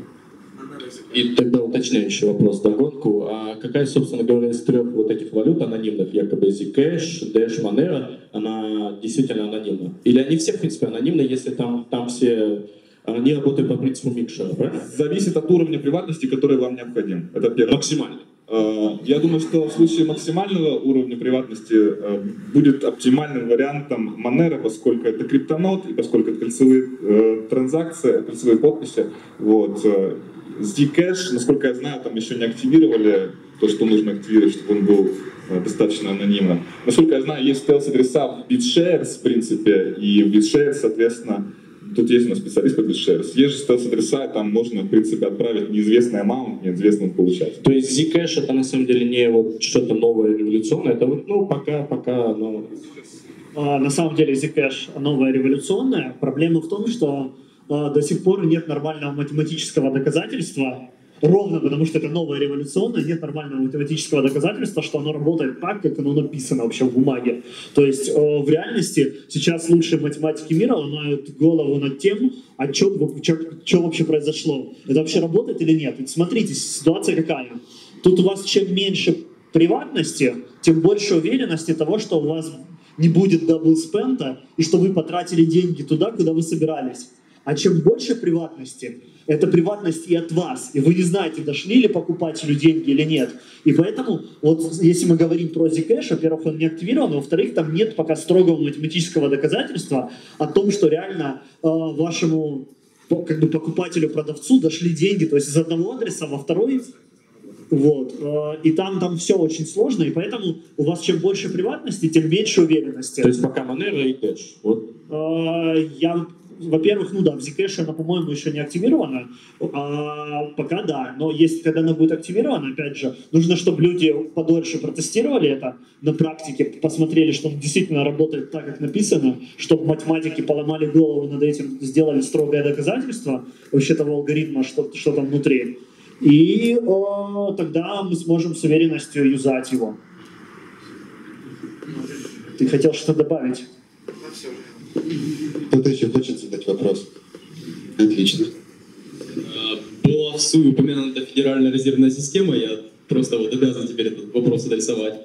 И тогда уточняющий вопрос догонку. А какая, собственно говоря, из трех вот этих валют анонимных, якобы Zcash, Dash, Monero, она действительно анонимна? Или они все, в принципе, анонимны, если там, там все... Они работают по принципу микшера, правильно? Зависит от уровня приватности, который вам необходим. Это первое. Максимально. Э, Я думаю, что в случае максимального уровня приватности э, будет оптимальным вариантом Monero, поскольку это криптонод и поскольку это кольцевые э, транзакции, кольцевые подписи. Вот. Zcash, насколько я знаю, там еще не активировали то, что нужно активировать, чтобы он был э, достаточно анонимным. Насколько я знаю, есть стелс-адреса в BitShares, в принципе, и в BitShares, соответственно, тут есть у нас специалист по BitShares. Есть же стелс-адреса, там можно, в принципе, отправить неизвестный амаунт, неизвестный получатель. То есть Zcash это на самом деле не вот что-то новое революционное, это вот, ну, пока, пока, ну, А, на самом деле Zcash новая революционная. Проблема в том, что до сих пор нет нормального математического доказательства, ровно потому что это новая революционная, нет нормального математического доказательства, что оно работает так, как оно написано вообще в бумаге. То есть э, в реальности сейчас лучшие математики мира ломают голову над тем, а что вообще произошло. Это вообще работает или нет? Ведь смотрите, ситуация какая. Тут у вас чем меньше приватности, тем больше уверенности того, что у вас не будет double spend а и что вы потратили деньги туда, куда вы собирались. А чем больше приватности, это приватность и от вас. И вы не знаете, дошли ли покупателю деньги или нет. И поэтому, вот если мы говорим про Zcash, во-первых, он не активирован, во-вторых, там нет пока строгого математического доказательства о том, что реально э, вашему как бы покупателю-продавцу дошли деньги, то есть из одного адреса во второй вот. э, И там, там все очень сложно, и поэтому у вас чем больше приватности, тем меньше уверенности. то есть пока Monero и Dash. Вот. Э, Я во-первых, ну да, в Zcash она, по-моему, еще не активирована, а пока да, но если когда она будет активирована, опять же, нужно, чтобы люди подольше протестировали это на практике, посмотрели, что он действительно работает так, как написано, чтобы математики поломали голову над этим, сделали строгое доказательство вообще того алгоритма, что, что там внутри. И о, тогда мы сможем с уверенностью юзать его. Ты хотел что-то добавить? Кто-то еще вопрос? Отлично. Была в СУИ упомянута Федеральная резервная система, я просто вот обязан теперь этот вопрос адресовать.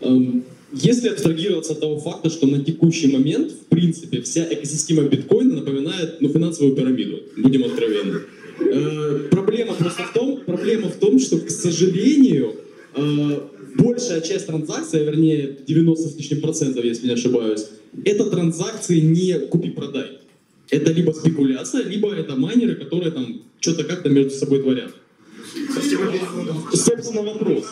Эм, Если абстрагироваться от того факта, что на текущий момент, в принципе, вся экосистема биткоина напоминает ну, финансовую пирамиду, будем откровенны. Э, Проблема просто в том, проблема в том, что, к сожалению, э, большая часть транзакций, а вернее 90 с лишним процентов, если не ошибаюсь, это транзакции не купи-продай. Это либо спекуляция, либо это майнеры, которые там что-то как-то между собой творят. Собственно, вопрос.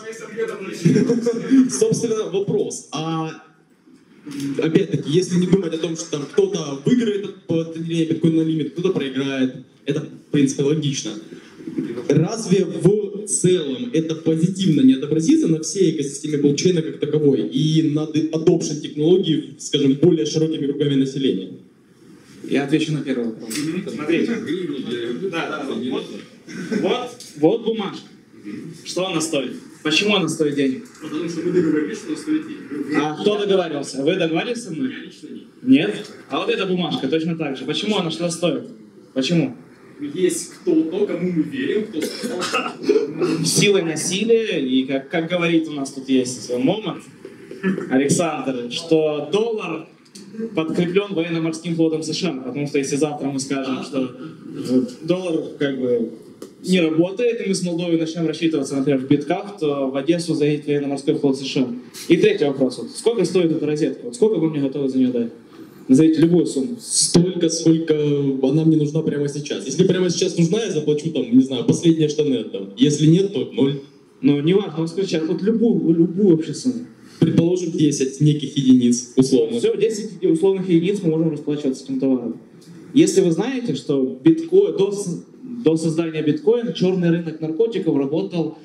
*laughs* Собственно, вопрос. А опять-таки, если не думать о том, что там кто-то выиграет по тренировке биткоин на лимит, кто-то проиграет, это, в принципе, логично. Разве в целом это позитивно не отобразится на всей экосистеме блокчейна как таковой и над adoption технологий, скажем, более широкими кругами населения? Я отвечу на первый вопрос. Смотрите. Да, да, вот, вот, вот бумажка. Что она стоит? Почему она стоит денег? Потому что мы договорились, что она стоит денег. А кто договаривался? Вы договаривались со мной? Нет? А вот эта бумажка точно так же. Почему она что стоит? Почему? Есть кто-то, кому мы верим, кто Силой насилия, и как, как говорит у нас тут есть момент, Александр, что доллар подкреплен военно-морским флотом США, потому что если завтра мы скажем, что доллар как бы не работает, и мы с Молдовой начнем рассчитываться, например, в битках, то в Одессу заедет военно-морской флот США. И третий вопрос. Вот, сколько стоит эта розетка? Вот сколько вы мне готовы за нее дать? Назовите любую сумму. Столько, сколько она мне нужна прямо сейчас. Если прямо сейчас нужна, я заплачу там, не знаю, последние штаны отдам. Если нет, то ноль. Ну, неважно, вот скажите, а вот любую, любую вообще сумму. Предположим, 10 неких единиц, условно. Все, 10 условных единиц мы можем расплачиваться этим товаром. Если вы знаете, что биткоин, до, до создания биткоина черный рынок наркотиков работал,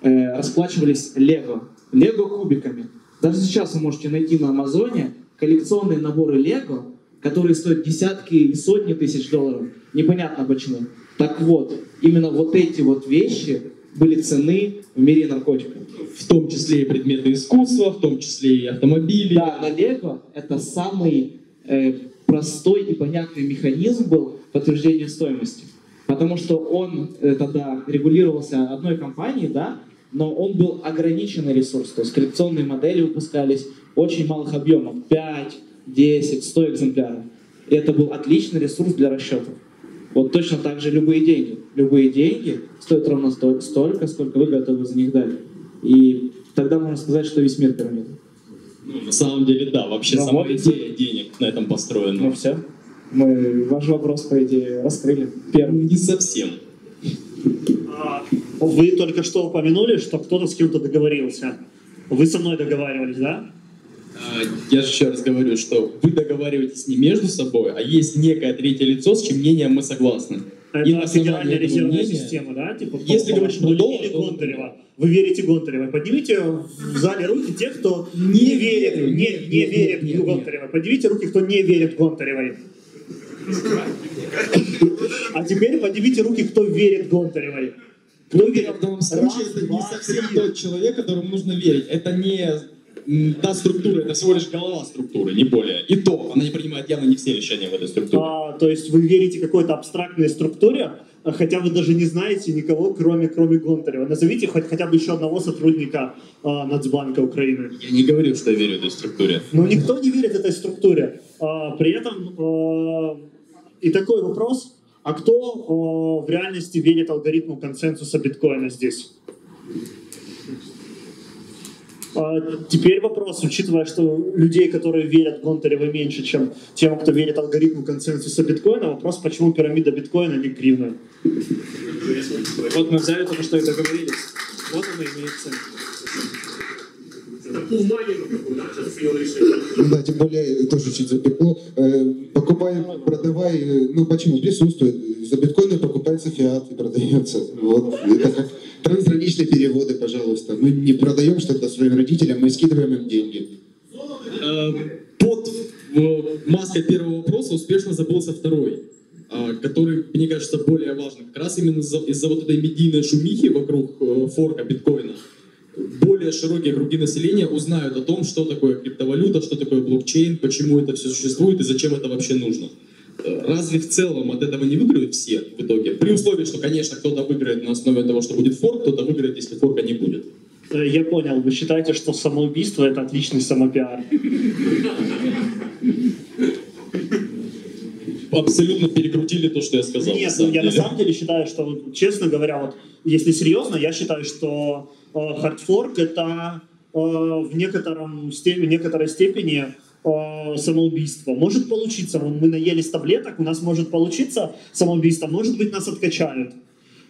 э, расплачивались лего, лего кубиками. Даже сейчас вы можете найти на Амазоне коллекционные наборы лего, которые стоят десятки и сотни тысяч долларов. Непонятно почему. Так вот, именно вот эти вот вещи были цены в мире наркотиков. В том числе и предметы искусства, в том числе и автомобили. Да, на Лего это самый э, простой и понятный механизм был подтверждения стоимости. Потому что он э, тогда регулировался одной компанией, да, но он был ограниченный ресурс. То есть коллекционные модели выпускались очень малых объемов. 5, 10, 100 экземпляров. И это был отличный ресурс для расчетов. Вот точно так же любые деньги. Любые деньги стоят ровно сто- столько, сколько вы готовы за них дать. И тогда можно сказать, что весь мир пирамида. Ну, на самом деле, да, вообще Ну, сама вот. идея денег на этом построена. Ну все. Мы ваш вопрос, по идее, раскрыли. Первый. Не совсем. А, Вы только что упомянули, что кто-то с кем-то договорился. Вы со мной договаривались, да? А, Я же еще раз говорю, что вы договариваетесь не между собой, а есть некое третье лицо, с чьим мнением мы согласны. И на Это федеральная этого резервная мнения- система, да? Типа, Если говорить про доллар, то- Гонтарева. Вы верите Гонтаревой. Поднимите в зале руки тех, кто не, Не верит, верю, не, нет, не нет, верит нет, Гонтаревой. Поднимите руки, кто не верит Гонтаревой. А теперь поднимите руки, кто верит Гонтаревой. Кто верит? В данном случае это не совсем тот человек, которому нужно верить. Это не та структура, это всего лишь голова структуры, не более. И то, она не принимает явно не все решения в этой структуре. А, то есть вы верите какой-то абстрактной структуре, а хотя вы даже не знаете никого, кроме, кроме Гонтарева. Назовите хоть, хотя бы еще одного сотрудника а, Нацбанка Украины. Я не говорил, что я верю этой структуре. Но никто не верит этой структуре. А, при этом а, и такой вопрос, а кто а, в реальности верит алгоритму консенсуса биткоина здесь? А, Теперь вопрос, учитывая, что людей, которые верят Гонтаревой меньше, чем тем, кто верит алгоритму консенсуса биткоина, вопрос, почему пирамида биткоина не кривная? Вот мы взяли только что и договорились. Вот оно имеет цену. Да. Ну да, тем более тоже чуть запекло. Покупай, продавай, ну почему? Присутствует. За биткоины покупается фиат и продается. Вот. Это как трансграничные переводы, пожалуйста. Мы не продаем что-то своим родителям, мы скидываем им деньги. Под маской первого вопроса успешно забылся второй, а, который, мне кажется, более важным. Как раз именно из-за из-за вот этой медийной шумихи вокруг э, форка биткоина более широкие круги населения узнают о том, что такое криптовалюта, что такое блокчейн, почему это все существует и зачем это вообще нужно. Э, Разве в целом от этого не выиграют все в итоге? При условии, что, конечно, кто-то выиграет на основе того, что будет форк, кто-то выиграет, если форка не будет. Э, Я понял, вы считаете, что самоубийство это отличный самопиар. Абсолютно перекрутили то, что я сказал. Нет, на ну, я на самом деле считаю, что, честно говоря, вот, если серьезно, я считаю, что хардфорк это в некотором степени, некоторой степени самоубийство. Может получиться, мы наелись таблеток, у нас может получиться самоубийство, может быть, нас откачают.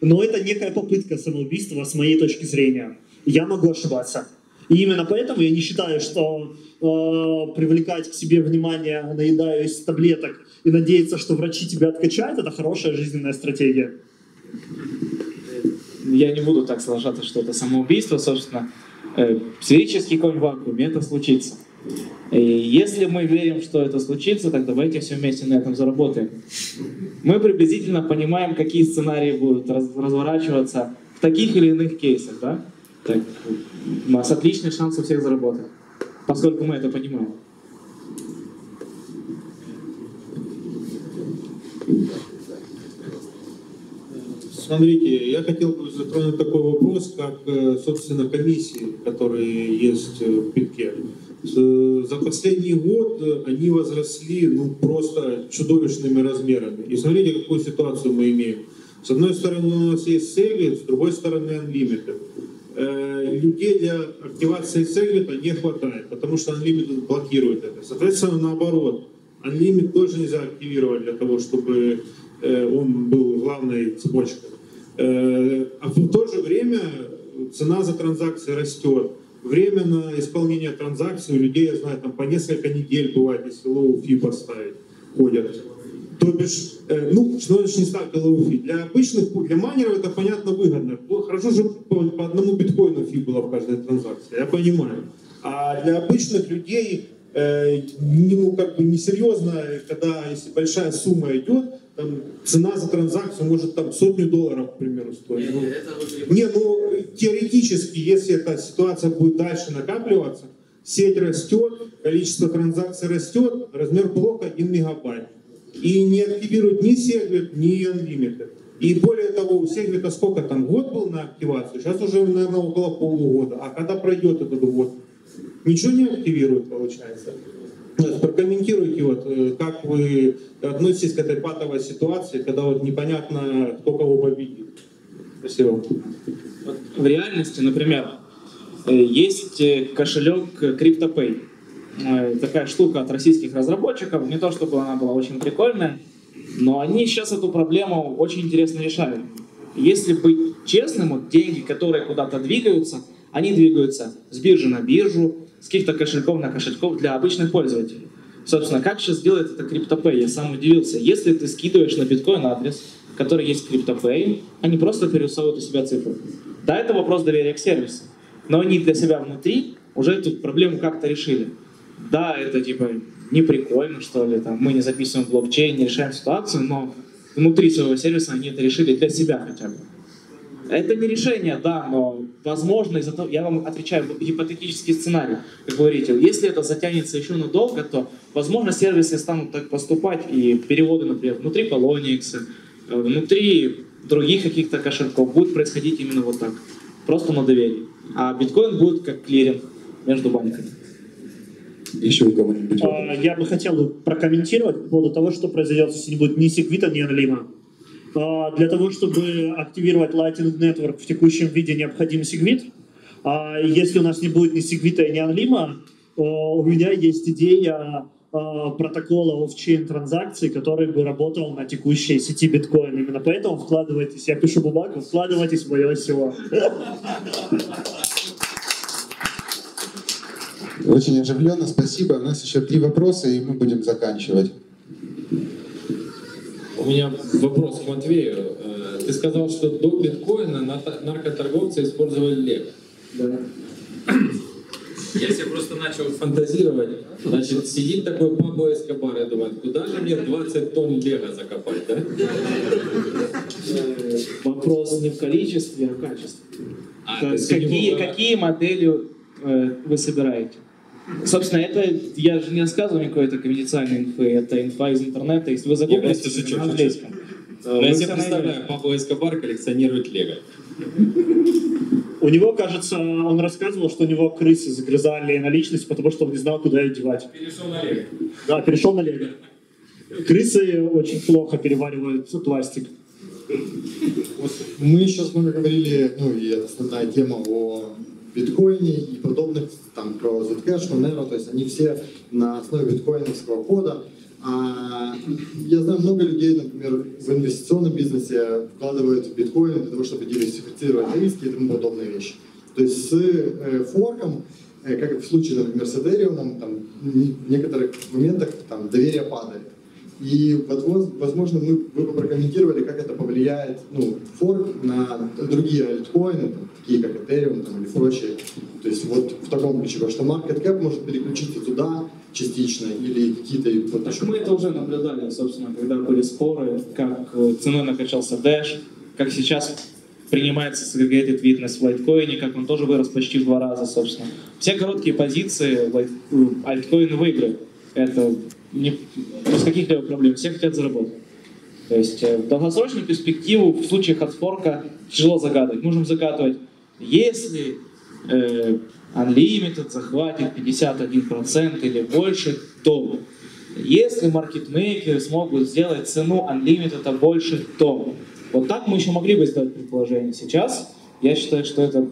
Но это некая попытка самоубийства с моей точки зрения. Я могу ошибаться. И именно поэтому я не считаю, что э, привлекать к себе внимание, наедаясь таблеток, и надеяться, что врачи тебя откачают, это хорошая жизненная стратегия. Я не буду так соглашаться, что это самоубийство, собственно. Э, Сферический конь в вакууме, это случится. И если мы верим, что это случится, так давайте все вместе на этом заработаем. Мы приблизительно понимаем, какие сценарии будут раз- разворачиваться в таких или иных кейсах. Да? Так, у нас отличный шанс у всех заработать, поскольку мы это понимаем. Смотрите, я хотел бы затронуть такой вопрос, как, э, собственно, комиссии, которые есть э, в битке. С- За последний год э, они возросли ну, просто чудовищными размерами. И смотрите, какую ситуацию мы имеем. С одной стороны, у нас есть Segwit, с другой стороны. Э, Людей для активации Segwit не хватает, потому что Unlimited блокирует это. Соответственно, наоборот, Unlimited тоже нельзя активировать для того, чтобы э, он был главной цепочкой. Э, А в то же время цена за транзакции растет. Время на исполнение транзакций у людей, я знаю, там по несколько недель бывает, если low fee поставить, ходят. То бишь, э, ну, что значит не ставьте low fee? Для обычных, для майнеров это понятно выгодно. Хорошо же по, по одному биткоину фи было в каждой транзакции, я понимаю. А для обычных людей э, ну, как бы несерьезно, когда если большая сумма идет, там, цена за транзакцию может там сотню долларов, к примеру, стоить. Ну, не, ну теоретически, если эта ситуация будет дальше накапливаться, сеть растет, количество транзакций растет, размер блока 1 мегабайт. И не активируют ни Segwit, ни Unlimited. И более того, у Segwit сколько там, год был на активацию? Сейчас уже, наверное, около полугода. А когда пройдет этот год? Ничего не активирует, получается. Прокомментируйте, вот, э, как вы относитесь к этой патовой ситуации, когда вот непонятно, кто кого победит. Спасибо. В реальности, например, э, есть э, кошелек CryptoPay. Такая штука от российских разработчиков. Не то чтобы она была очень прикольная, но они сейчас эту проблему очень интересно решают. Если быть честным, вот деньги, которые куда-то двигаются, они двигаются с биржи на биржу, с каких-то кошельков на кошельков для обычных пользователей. Собственно, как сейчас делает это CryptoPay? Я сам удивился. Если ты скидываешь на биткоин адрес, который есть в CryptoPay, они просто перерисовывают у себя цифры. Да, это вопрос доверия к сервису. Но они для себя внутри уже эту проблему как-то решили. Да, это типа не прикольно, что ли, там, мы не записываем блокчейн, не решаем ситуацию, но внутри своего сервиса они это решили для себя хотя бы. Это не решение, да, но возможно из-за того, я вам отвечаю гипотетический сценарий, как говорите, если это затянется еще надолго, то, возможно, сервисы станут так поступать, и переводы, например, внутри Polonix, э, внутри других каких-то кошельков будут происходить именно вот так, просто на доверии. А биткоин будет как клиринг между банками. Еще у кого-нибудь Я бы хотел прокомментировать по поводу того, что произойдет, если не будет ни секвита, ни анлима. А, Для того, чтобы активировать Lightning Network в текущем виде, необходим сегвит. А Если у нас не будет ни сегвита, ни анлима, у меня есть идея а, протокола офчейн транзакций, который бы работал на текущей сети биткоин. Именно поэтому вкладывайтесь, я пишу бумагу, вкладывайтесь в мое SEO. Очень оживленно, спасибо. У нас еще три вопроса, и мы будем заканчивать. У меня вопрос к Матвею. Э, Ты сказал, что до биткоина нарко- наркоторговцы использовали лего. Да. Я себе просто начал фантазировать. Значит, сидит такой Пабло Эскобар и думает, куда же мне 20 тонн лего закопать, да? Э, Вопрос не в количестве, а в качестве. А, То есть какие, какие модели э, вы собираете? Собственно, это я же не рассказываю никакой это конфиденциальной инфы, это инфа из интернета. Если вы загуглите, шучу, на английском. Ну, Вы я всё себе представляю. Пабло Эскобар коллекционирует лего. У него, кажется, он рассказывал, что у него крысы загрызали наличность, потому что он не знал, куда ее девать. Перешел на лего. Да, перешел на лего. Крысы очень плохо переваривают пластик. Вот мы сейчас много говорили, ну и это основная тема о биткоине и подобных, там про Zcash, Monero, то есть они все на основе биткоиновского кода. А я знаю много людей, например, в инвестиционном бизнесе вкладывают в биткоин для того, чтобы диверсифицировать риски и тому подобные вещи. То есть с э, форком, э, как в случае, например, с Ethereum, там, в некоторых моментах там, доверие падает. И возможно, мы, вы бы прокомментировали, как это повлияет, ну, форк на другие альткоины, там, такие как Ethereum там, или прочие. То есть вот в таком ключе, что market cap может переключиться туда частично или какие-то вот Так еще- мы это уже наблюдали, собственно, когда были споры, как э, ценой накачался Dash, как сейчас принимается segregated witness в лайткоине, как он тоже вырос почти в два раза, собственно. Все короткие позиции лайт- альткоины выиграют. Это не, без каких-либо проблем. Все хотят заработать. То есть э, в долгосрочную перспективу в случае хардфорка тяжело загадывать. Можем загадывать, если э, Unlimited захватит 51% или больше, то если маркетмейкеры смогут сделать цену Unlimited больше, то вот так мы еще могли бы сделать предположение. Сейчас я считаю, что это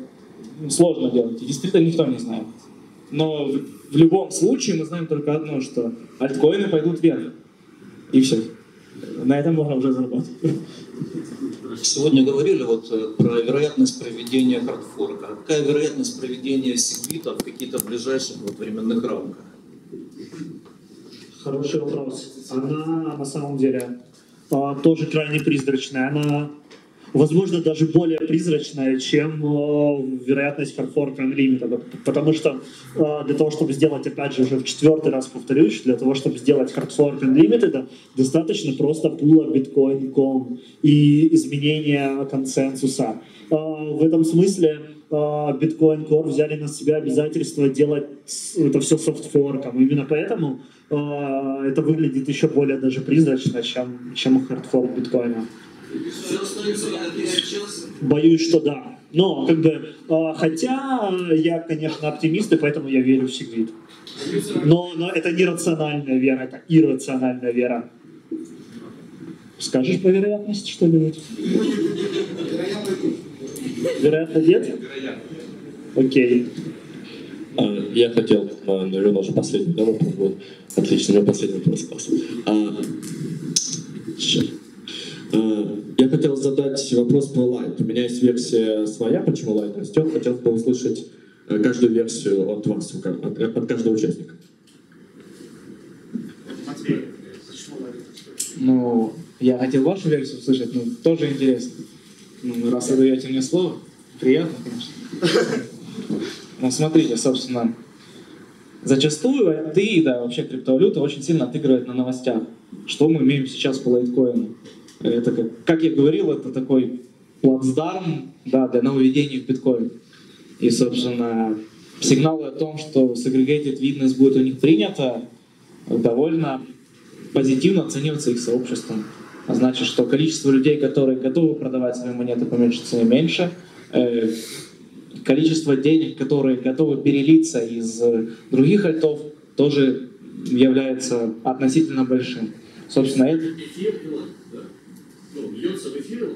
ну, сложно делать. И действительно никто не знает. Но в, в любом случае мы знаем только одно, что альткоины пойдут вверх. И все. На этом можно уже заработать. Сегодня говорили вот э, про вероятность проведения хардфорка. Какая вероятность проведения сегвита в каких-то ближайших вот временных рамках? Хороший вопрос. Она на самом деле а, тоже крайне призрачная. Она, возможно, даже более призрачная, чем а, вероятность хардфорка Unlimited. Потому что а, для того, чтобы сделать, опять же, уже в четвертый раз повторюсь, для того, чтобы сделать хардфорк Unlimited, достаточно просто пула Bitcoin.com и изменения консенсуса. А, В этом смысле а, Bitcoin Core взяли на себя обязательство делать это все софтфорком. Именно поэтому а, это выглядит еще более даже призрачно, чем, чем хардфорк биткоина. Все остается. Боюсь, что да. Но, как бы, а, хотя я, конечно, оптимист, и поэтому я верю в Сигвит. Но, но это не рациональная вера, это иррациональная вера. Скажешь по вероятности что-нибудь? Вероятно, нет? Окей. А, Я хотел, а, наверное, уже последний да, вопрос будет. Отлично, у меня последний вопрос. А. А, Я хотел задать вопрос про Light. У меня есть версия своя, почему Light растет. Хотел бы услышать э, каждую версию от вас, от каждого участника. Ну, я хотел вашу версию услышать, но тоже интересно. Ну, раз вы даете мне слово, приятно, конечно. *laughs* Ну, смотрите, собственно, зачастую ты, да, вообще криптовалюта очень сильно отыгрывает на новостях. Что мы имеем сейчас по лайткоину? Это, как, как я говорил, это такой плацдарм да, для нововведений в биткоин. И, собственно, сигналы о том, что segregated witness будет у них принято, довольно позитивно оценивается их сообществом. А значит, что количество людей, которые готовы продавать свои монеты по меньшей цене, меньше. Э, количество денег, которые готовы перелиться из э, других альтов, тоже является относительно большим. Собственно, это. Ну, льется в эфир,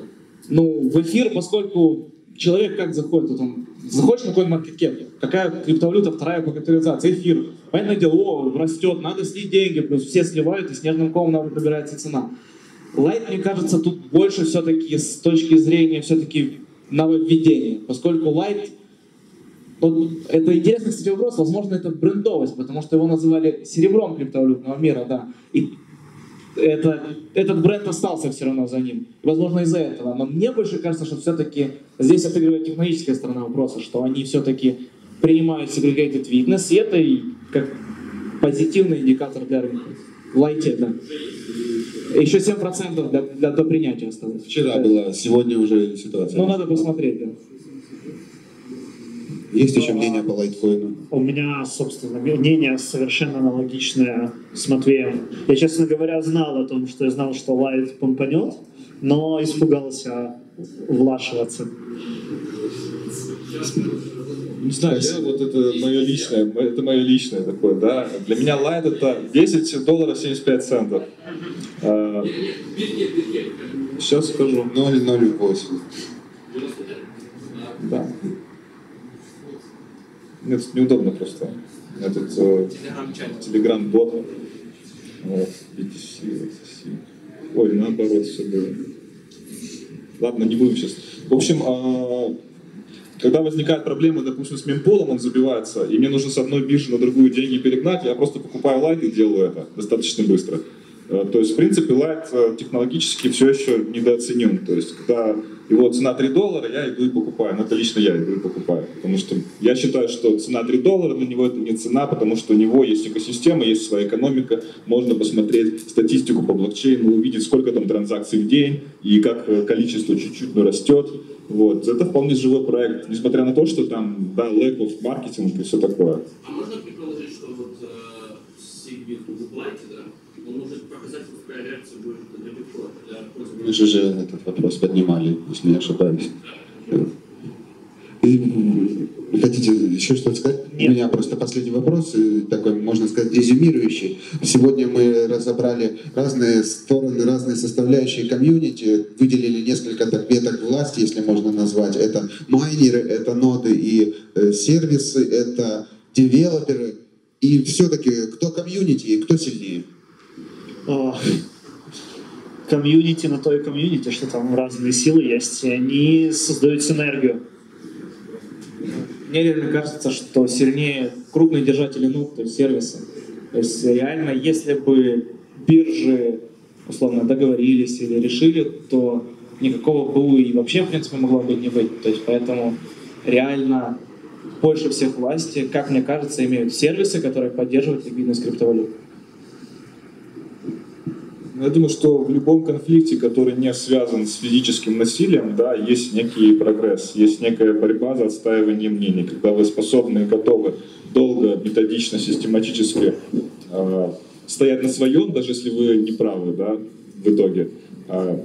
ну, в эфир, поскольку человек как заходит, вот он заходишь на какой-нибудь маркеткеп, какая криптовалюта вторая по капитализации, эфир. Понятное дело, о, растет, надо слить деньги, плюс все сливают, и снежным комом надо добирается цена. Лайт, мне кажется, тут больше все-таки с точки зрения все-таки нововведения, поскольку лайт Вот это интересный, кстати, вопрос. Возможно, это брендовость, потому что его называли серебром криптовалютного мира, да. И это, этот бренд остался все равно за ним. Возможно, из-за этого. Но мне больше кажется, что все-таки здесь отыгрывает технологическая сторона вопроса, что они все-таки принимают segregated witness, и это как позитивный индикатор для рынка. В лайте, да. Еще 7% для, для до принятия осталось. Вчера была, сегодня уже ситуация. Ну, надо посмотреть, да. Есть еще мнение по лайткоину? У меня, собственно, мнение совершенно аналогичное с Матвеем. Я, честно говоря, знал о том, что я знал, что лайт помпанет, но испугался влашиваться. Не знаю, я вот это мое личное, это мое личное такое, да. Для меня лайт это 10 долларов 75 центов. А, сейчас скажу. 0,08. Мне тут неудобно просто. Этот э, телеграм-бот. Вот, BTC, XTC. Ой, наоборот все было. Ладно, не будем сейчас. В общем, а, когда возникает проблема, допустим, с мемполом, он забивается, и мне нужно с одной биржи на другую деньги перегнать, я просто покупаю лайт и делаю это достаточно быстро. Э, То есть, в принципе, лайт э, технологически все еще недооценен. То есть, когда его цена 3 доллара, я иду и покупаю. Ну, это лично я иду и покупаю. Потому что я считаю, что цена 3 доллара для него это не цена, потому что у него есть экосистема, есть своя экономика. Можно посмотреть статистику по блокчейну, увидеть, сколько там транзакций в день и как э, количество чуть-чуть ну, растет. Вот. Это вполне живой проект, несмотря на то, что там, да, lack of маркетинг и все такое. А можно предположить, что вот э, в Лайте, да, он может показать, реакция будет Мы же уже этот вопрос поднимали, если не ошибаюсь. И, Хотите еще что-то сказать? У меня просто последний вопрос, э, такой, можно сказать, резюмирующий. Сегодня мы разобрали разные стороны, разные составляющие комьюнити, выделили несколько так, веток власти, если можно назвать. Это майнеры, это ноды и э, сервисы, это девелоперы. И все-таки кто комьюнити и кто сильнее? Комьюнити на то и комьюнити, что там разные силы есть, и они создают синергию. Мне реально кажется, что сильнее крупные держатели нод, то есть сервисы. То есть реально, если бы биржи условно договорились или решили, то никакого БУ и вообще, в принципе, могло бы не быть. То есть поэтому реально больше всех власти, как мне кажется, имеют сервисы, которые поддерживают ликвидность криптовалют. Я думаю, что в любом конфликте, который не связан с физическим насилием, да, есть некий прогресс, есть некая борьба за отстаивание мнений, когда вы способны и готовы долго, методично, систематически э, стоять на своем, даже если вы не правы, да, в итоге. Э,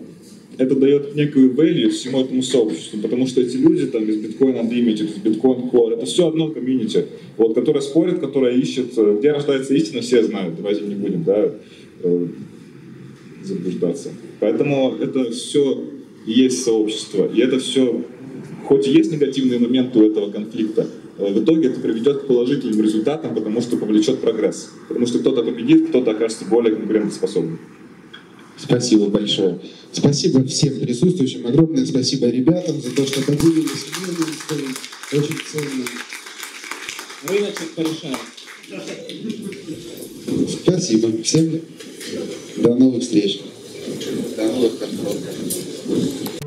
это дает некую value всему этому сообществу, потому что эти люди там из Bitcoin Unlimited, из Bitcoin Core, это все одно комьюнити, вот, которое спорит, которое ищет, э, где рождается истина, все знают, давайте не будем, да, э, заблуждаться. Поэтому это все есть сообщество. И это все, хоть и есть негативные моменты у этого конфликта, э, в итоге это приведет к положительным результатам, потому что повлечет прогресс. Потому что кто-то победит, кто-то окажется более конкурентоспособным. Спасибо большое. Спасибо всем присутствующим. Огромное спасибо ребятам за то, что поделились мнением. Очень ценно. Рыночек порешает. Спасибо. Всем до новых встреч. До новых конфронтов.